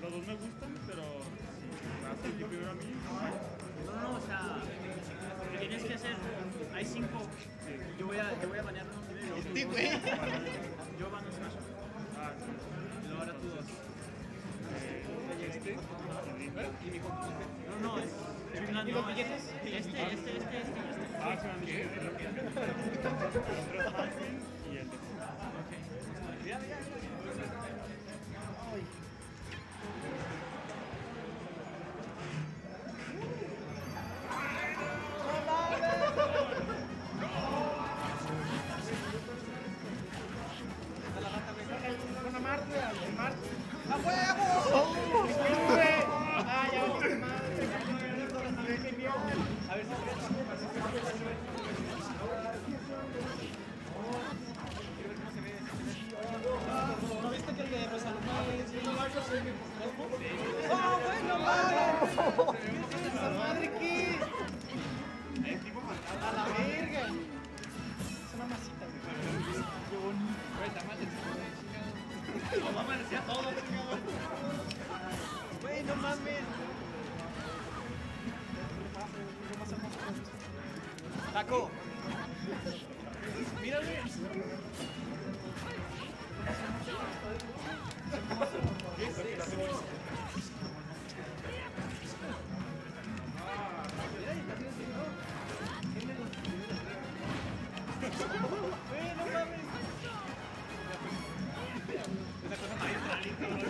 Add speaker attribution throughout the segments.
Speaker 1: Los dos me gustan, pero el primero a mí.
Speaker 2: No, no, o sea, tienes que hacer. Hay cinco. Yo voy a, yo voy a banear uno primero.
Speaker 3: Este güey.
Speaker 2: Yo Smashville.
Speaker 1: Ah, sí.
Speaker 2: Y luego ahora tú dos.
Speaker 1: Este,
Speaker 3: Y mi.
Speaker 2: No, no, es. en plan,
Speaker 3: ¿Y los
Speaker 2: no, es-
Speaker 3: billetes?
Speaker 2: Este, este, este, este este.
Speaker 1: Ah, ¿Qué? Y el de
Speaker 3: no mames. Taco. Mírale. Güey, no mames. Esa cosa maestralita, ¿Lo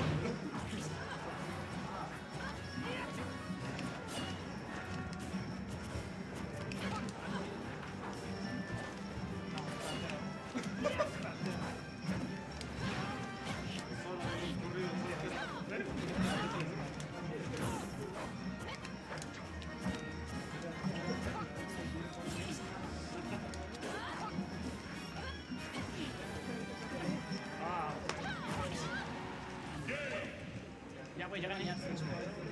Speaker 1: Gracias.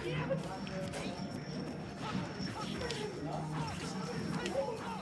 Speaker 1: Oh, my
Speaker 2: God.